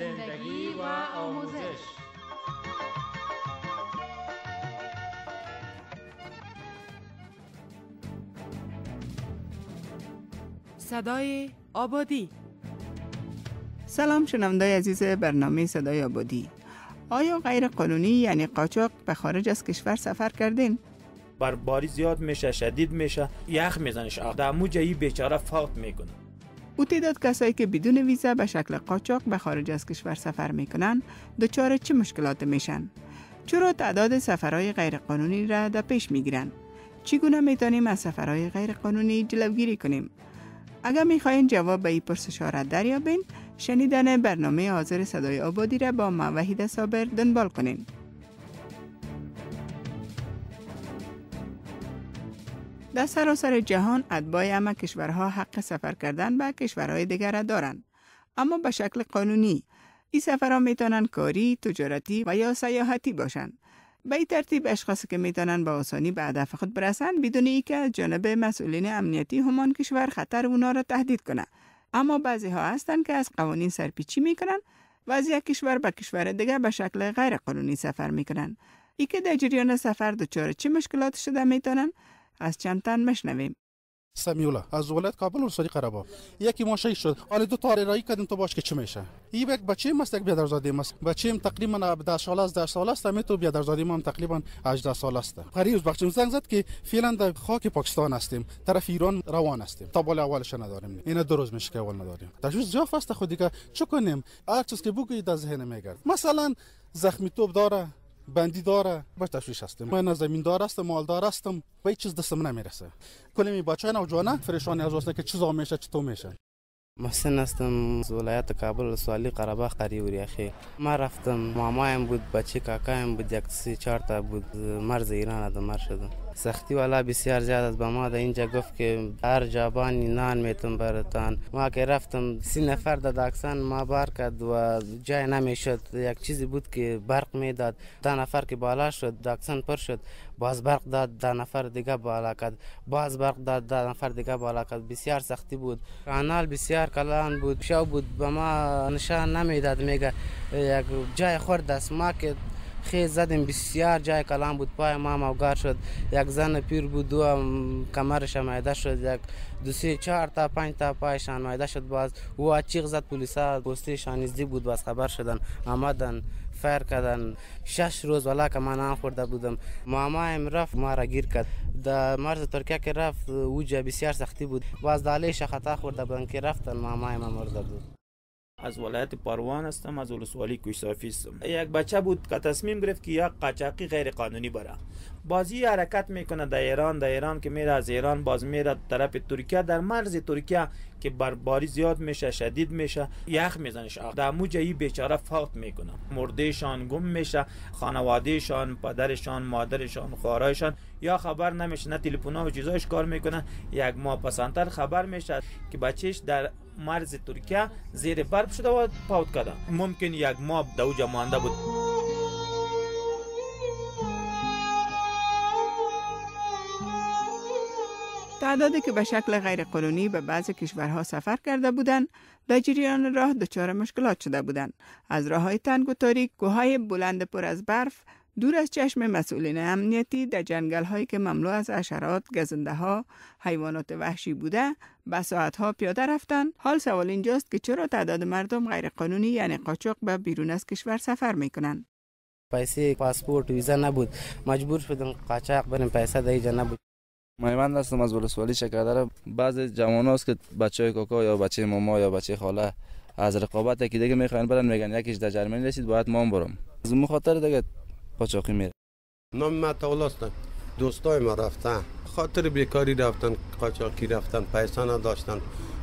زندگی و آموزش. صدای آبادی. سلام شنوندای عزیز برنامه صدای آبادی. آیا غیر قانونی یعنی قاچاق به خارج از کشور سفر کردین؟ برباری زیاد میشه شدید میشه یخ میزنش در موجه بیچاره فوت می‌کنه. او تعداد کسایی که بدون ویزا به شکل قاچاق به خارج از کشور سفر می‌کنن دچار چه مشکلات میشن؟ چرا تعداد سفرهای غیرقانونی را در پیش می‌گیرن؟ چگونه می‌تونیم از سفرهای غیرقانونی جلوگیری کنیم؟ اگر می‌خواین جواب به این پرسش را دریابین شنیدن برنامه حاضر صدای آبادی را با ما وحید صابر دنبال کنین. در سراسر جهان اتباع همه کشورها حق سفر کردن به کشورهای دیگر را دارند. اما به شکل قانونی این سفرها می‌تونن کاری، تجارتی و یا سیاحتی باشند. به این ترتیب اشخاصی که می‌تونن با آسانی به هدف خود برسند بدون اینکه از جانب مسئولین امنیتی همان کشور خطر اونا را تهدید کنه اما بعضی ها هستند که از قوانین سرپیچی می‌کنن و از یک کشور به کشور دیگر به شکل غیر قانونی سفر می‌کنن ای که در جریان سفر دچار چه مشکلات شده می‌تونن از چند تن مشنویم سمیولا از ولایت کابل ولسوالی قره یکی ما شهید شد. حالا دو تار رایی کردیم تو باش که چی میشه؟ این یک بچه ماست یک بیادرزاده ماست بچه تقریبا 10 سال است 10 سال است. می تو بیادرزاده هم تقریبا 18 سال است. قریب بخشم زنگ زد که فعلا در خاک پاکستان هستیم. طرف ایران روان هستیم. تا بالا اولش نداریم. این دو روز میشه که اول نداریم. تشویش جاف است خودی که چه کنیم؟ هر چیز که بگویید در ذهن میگرد. مثلا زخمی توپ داره. بندی داره با تشویش هستم من زمیندار هستم مالدار هستم و چیز دستم نمیرسه کلمی بچه نوجوانه فریشانی از واسه که چیزا میشه چطور میشه محسن هستم از ولایت کابل سوالی قره قریوری اخی ما رفتم مامایم بود بچه کاکایم بود یک سی چهار تا بود مرز ایران دمر شدم سختی والا بسیار زیاد است. به ما در اینجا گفت که هر جابانی نان میتون برتان. ما که رفتم سی نفر در داکسان ما بار کرد و جای نمی‌شد. یک چیزی بود که برق می‌داد. ده نفر که بالا شد داکسان پر شد باز برق داد ده نفر دیگه بالا کرد. باز برق داد ده نفر دیگه بالا کرد. بسیار سختی بود. کانال بسیار کلان بود شو بود. به ما نشان نمی‌داد میگه یک جای خورد است. ما که خیز زدیم بسیار جای کلام بود. پای ما موگار شد. یک زن پیر بود دو کمرش مایده شد. یک دو سه چهار تا پنج تا پایشان مایده شد. باز او چیغ زد پلیسا پستشان نزدیک بود. باز خبر شدن آمدن فیر کردن. شش روز ولا که من نان خورده بودم. مامایم رفت ما را گیر کرد. در مرز ترکیه که رفت اوجا بسیار سختی بود. باز دالیش خطا خورده بودن که رفتن. مامایم مرده بود از ولایت پروان هستم از ولسوالی کوشافی هستم. یک بچه بود که تصمیم گرفت که یک قاچاقی غیر قانونی بره. بازی حرکت می‌کنه در ایران در ایران که میره از ایران باز میره طرف ترکیه. در مرز ترکیه که برباری زیاد میشه شدید میشه یخ میزنش. در موجه ای بیچاره فوت می‌کنه. مردهشان گم میشه خانوادهشان پدرشان مادرشان خوارایشان یا خبر نمیشه نه تلفن و چیزاش کار می‌کنه یک ماه پسانتر خبر میشه که بچهش در مرز ترکیه زیر برف شده و فوت کرده. ممکن یک ماه دوجا مانده بود. تعدادی که به شکل غیرقانونی به بعض کشورها سفر کرده بودند در جریان راه دچار مشکلات شده بودند. از راه های تنگ و تاریک کوههای بلند پر از برف دور از چشم مسئولین امنیتی در جنگل هایی که مملو از حشرات، گزنده ها، حیوانات وحشی بوده به ساعت ها پیاده رفتن. حال سوال اینجاست که چرا تعداد مردم غیرقانونی یعنی قاچاق به بیرون از کشور سفر می‌کنن؟ پیسه پاسپورت ویزا نبود. مجبور شدیم قاچاق بریم پیسه در اینجا نبود. من هستم از ولسوالی شکردره بعض جوان هاست که بچه کاکا یا بچه ماما یا بچه خاله از رقابت که دیگه می‌خواین برن میگن یکیش در جرمنی رسید باید ما برم. از اون خاطر دیگه قاچاقی میره. نام ما تولاستن دوستای ما رفتن. خاطر بیکاری رفتن قاچاقی رفتن پیسه نداشتن.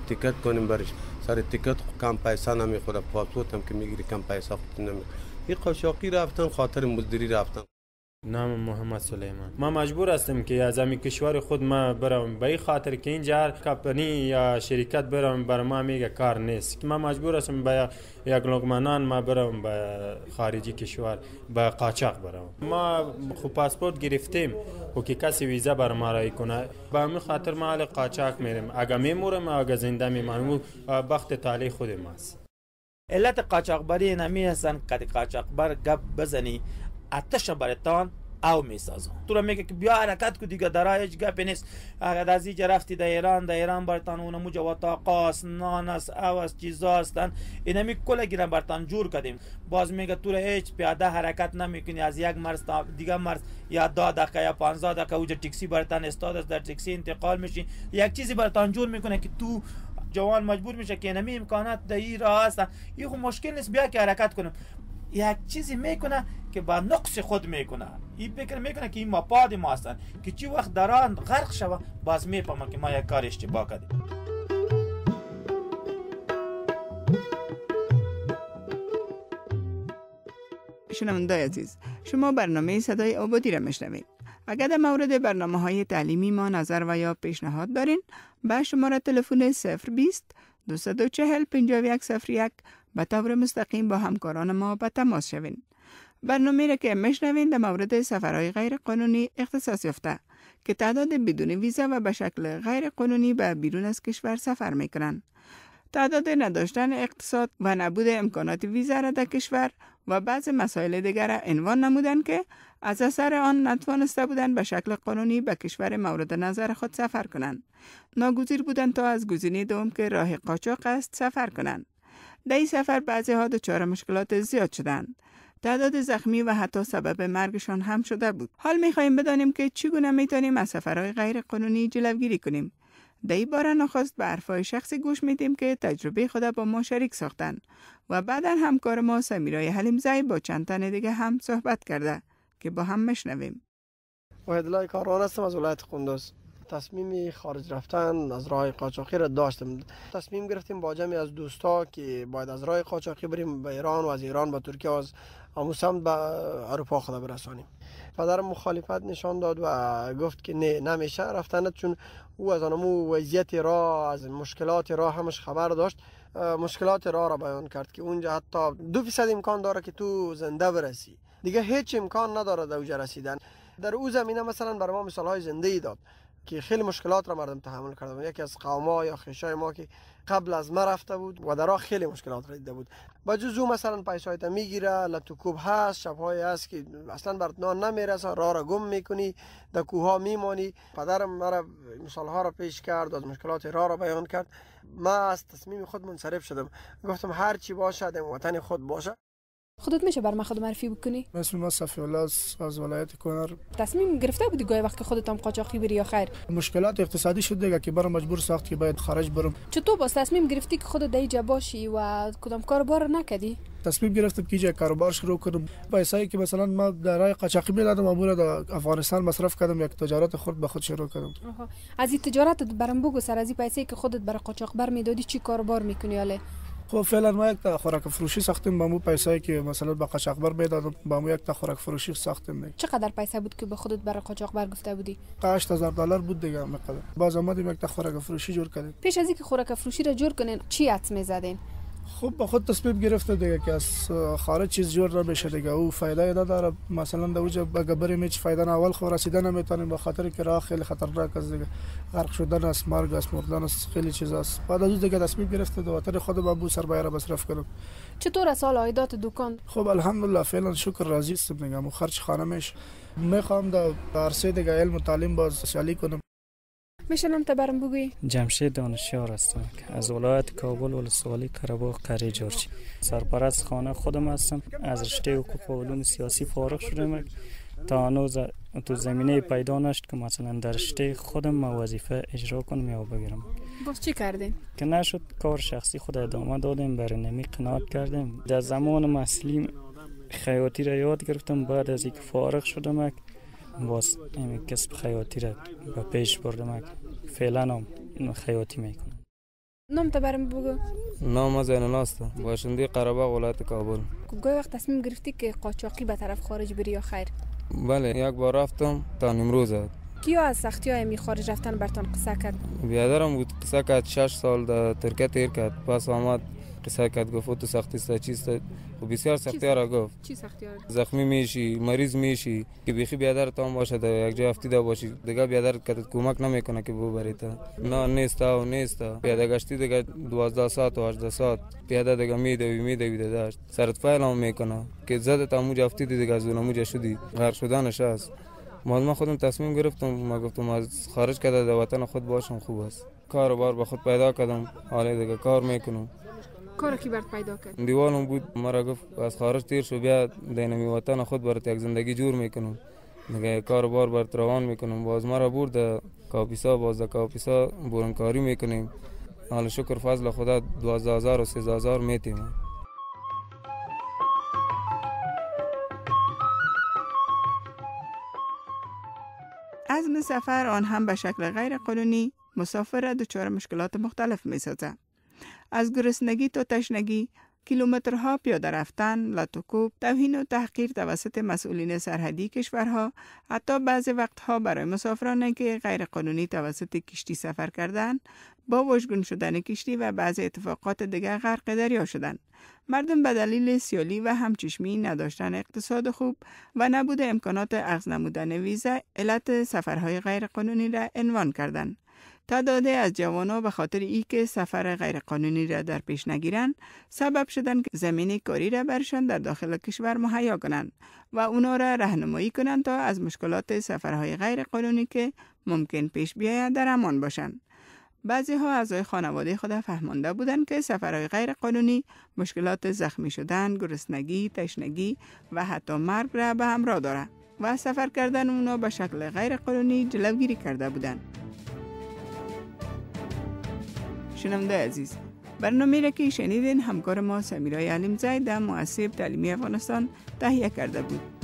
تیکت کنیم برش. سر تیکت کم پیسه نمی‌خوره. پاسپورت هم که می‌گیری کم پیسه خود نمی‌خوره این قاچاقی رفتن خاطر مزدوری رفتن. نام محمد سلیمان. ما مجبور هستم که از امی کشور خود ما برم. به این خاطر که اینجا هر کمپانی یا شرکت برم بر ما میگه کار نیست. ما مجبور هستم به یک لقمانان ما برم به خارجی کشور به قاچاق برم. ما خب پاسپورت گرفتیم. و که کسی ویزا بر ما رای کنه به همین خاطر ما قاچاق میریم. اگه میمورم اگه زنده میمانم بخت تالی خود ماست علت قاچاقبری نمی هستن. که قاچاقبر گپ بزنی اتش برتان او می‌سازم. تو را میگه که بیا حرکت کو دیگه در هیچ گپی نیست. اگر از اینجا رفتی در ایران در ایران برتان اون و تاقاس نان است او است چیزا هستن. اینا می کل گیرن برتان جور کردیم. باز میگه تو را هیچ پیاده حرکت نمی‌کنی. از یک مرز تا دیگه مرز یا دو دقیقه یا 15 دقیقه اوج تاکسی برتان استاد است در تاکسی انتقال میشی. یک چیزی برتان جور می‌کنه که تو جوان مجبور میشه که نمی امکانات در این راه این خب مشکل نیست بیا که حرکت کنیم یک چیزی می‌کنه که با نقص خود می‌کنه. این فکر می‌کنه که این مپاد ما هستن که چی وقت دران غرق شوه باز می‌فهمه که ما یک کار اشتباه کردیم. شنونده عزیز شما برنامه صدای آبادی را میشنوید. اگر در مورد برنامه های تعلیمی ما نظر و یا پیشنهاد دارین به شماره تلفن 020 240 5101 به طور مستقیم با همکاران ما به تماس شوین. برنامه را که میشنوین در مورد سفرهای غیر قانونی اختصاص یافته که تعداد بدون ویزا و به شکل غیر قانونی به بیرون از کشور سفر می‌کنن. تعداد نداشتن اقتصاد و نبود امکانات ویزا را در کشور و بعض مسائل دیگر عنوان نمودند که از اثر آن نتوانسته بودند به شکل قانونی به کشور مورد نظر خود سفر کنند. ناگزیر بودند تا از گزینه دوم که راه قاچاق است سفر کنند. در این سفر بعضی ها دچار مشکلات زیاد شدند. تعداد زخمی و حتی سبب مرگشان هم شده بود. حال می خواهیم بدانیم که چگونه می توانیم از سفرهای غیر قانونی جلوگیری کنیم. در این باره نخواست به شخصی گوش میدیم که تجربه خود با ما شریک ساختن و بعدا همکار ما سمیرای حلیمزی با چند تن دیگه هم صحبت کرده که با هم مشنویم. وحید کاران هستم از ولایت قندوز تصمیم خارج رفتن از راه قاچاقی را داشتم تصمیم گرفتیم با جمعی از دوستا که باید از راه قاچاقی بریم به ایران و از ایران به ترکیه و از سمت به اروپا خدا برسانیم. پدر مخالفت نشان داد و گفت که نه نمیشه رفتن چون او از آنمو وضعیت راه از مشکلات راه همش خبر داشت. مشکلات راه را بیان کرد که اونجا حتی دو فیصد امکان داره که تو زنده برسی. دیگه هیچ امکان نداره در اوجه رسیدن. در او زمینه مثلا برای ما مثال های زنده ای داد. که خیلی مشکلات را مردم تحمل کردن یکی از قوما یا خیشای ما که قبل از ما رفته بود و در خیلی مشکلات را دیده بود. با جزو مثلا پیسایت می‌گیره لطوکوب هست شبهای هست که اصلا برات نان نمی‌رسه راه را گم می‌کنی در کوه میمانی پدرم مرا مثال ها را پیش کرد از مشکلات راه را بیان کرد. ما از تصمیم خود منصرف شدم. گفتم هر چی باشه در وطن خود باشه خودت میشه بر من خود معرفی بکنی؟ اسم ما صفی الله از ولایت کنر تصمیم گرفته بودی گاهی وقت که خودت هم قاچاقی بری یا خیر؟ مشکلات اقتصادی شد دیگه که برام مجبور ساخت که باید خارج برم. چطور باز تصمیم گرفتی که خودت دیجا باشی و کدام کاربار نکدی تصمیم گرفتم که اینجا کاروبار شروع کنم. پیسایی که مثلا ما در راه قاچاقی می‌دادم امور در افغانستان مصرف کردم یک تجارت خود به خود شروع کردم. از این تجارت برام بگو سر از این پیسه که خودت برای قاچاق بر می‌دادی چی کاربار می‌کنی خب فعلا ما یک تا خوراک فروشی ساختیم. با مو پیسایی که مثلا با قاچاقبر می‌دادم با مو یک تا خوراک فروشی ساختیم. چقدر پیسه بود که به خودت برای قاچاقبر گفته بودی؟ 8000 دلار بود دیگه مقدار باز اومدیم یک تا خوراک فروشی جور کردیم پیش از اینکه خوراک فروشی را جور کنین چی عطس می‌زدین؟ خب با خود تصمیم گرفته دیگه که از خارج چیز جور نمیشه دیگه. او فایده نداره. مثلا در اوجه اگه بریم هیچ فایده نه. اول خو رسیدن نمی‌تونیم به خاطر که راه خیلی خطرناک است دیگه. غرق شدن است مرگ است مردن است خیلی چیز است. بعد از دیگه تصمیم گرفته دو وطن خود با بو سر را مصرف کنم. چطور سال عایدات دکان؟ خب الحمدلله فعلا شکر راضی هستم دیگه. مو خرج خانه میشه. می‌خوام در عرصه دیگه علم و تعلیم باز سیالی کنم. میشنم تا برم بگوی جمشید دانشیار هستم. از ولایت کابل ولسوالی قره‌باغ قری جورج سرپرست خانه خودم هستم. از رشته حقوق و علوم سیاسی فارغ شدم تا هنوز تو زمینه پیدا نشد که مثلا در رشته خودم ما وظیفه اجرا کنم یا بگیرم. باز چی کردین؟ که نشد کار شخصی خود ادامه دادیم برای نمی قناعت کردیم. در زمان مسلیم خیاطی را یاد گرفتم. بعد از اینکه فارغ شدم باز این کسب خیاطی را به پیش بردم فعلا هم خیاطی می‌کنم. نام تا برم بگو. نام زین الله است باشنده قره‌باغ ولایت کابل. گاهی وقت تصمیم گرفتی که قاچاقی به طرف خارج بری یا خیر؟ بله یک بار رفتم تا امروز کیا از سختی های می خارج رفتن برتان قصه کرد؟ بیادرم بود قصه کرد شش سال در ترکیه تیر کرد. پس آمد قصه کرد گفت تو سختی است چیست و بسیار سختی را گفت. چی سختی ها زخمی میشی مریض میشی که بیخی بیادر تام باشه در یک جای افتیده باشی. دیگه بیادر کتت کمک نمی‌کنه که ببری تا. نه نیست و نیست پیاده گشتی دیگه 12 ساعت و 18 ساعت. پیاده دیگه میدوی میدوی داشت سرت فایل هم می‌کنه. که زده تا موجه افتیدی دیگه از اون موجه شدی. غرق شدنش است ما من خودم تصمیم گرفتم. ما گفتم از خارج کرده وطن خود باشم خوب است. کار بار به خود پیدا کردم حالا دیگه کار می‌کنم. کار کی برات پیدا کرد. دیوانم بود مرا گفت از خارج تیر شو بیا دینمی وطن خود برات یک زندگی جور می‌کنم. دیگه کار بار برات روان می‌کنم. باز مرا برد کاپیسا باز کاپیسا برنکاری می‌کنیم. حالا شکر فضل خدا 12000 و 13000 میتیم. عزم سفر آن هم به شکل غیر قانونی مسافر را دچار مشکلات مختلف می سازد. از گرسنگی تا تشنگی کیلومترها پیاده رفتن، لاتوکوب، توهین و تحقیر توسط مسئولین سرحدی کشورها، حتی بعضی وقتها برای مسافرانی که غیر قانونی توسط کشتی سفر کردند، با وشگون شدن کشتی و بعضی اتفاقات دیگر غرق دریا شدند. مردم به دلیل سیالی و همچشمی نداشتن اقتصاد خوب و نبود امکانات اخذ نمودن ویزا علت سفرهای غیر قانونی را عنوان کردند. تعدادی از جوانان به خاطر ای که سفر غیرقانونی را در پیش نگیرند سبب شدن که زمین کاری را برشان در داخل کشور مهیا کنند و اونا را راهنمایی کنند تا از مشکلات سفرهای غیرقانونی که ممکن پیش بیاید در امان باشند بعضی ها اعضای خانواده خود فهمانده بودند که سفرهای غیر قانونی مشکلات زخمی شدن، گرسنگی، تشنگی و حتی مرگ را به همراه دارد و سفر کردن اونا به شکل غیر قانونی جلوگیری کرده بودند. شنونده عزیز. برنامه را که شنیدین همکار ما سمیرای علیم زید معصب تعلیمی افغانستان تهیه کرده بود.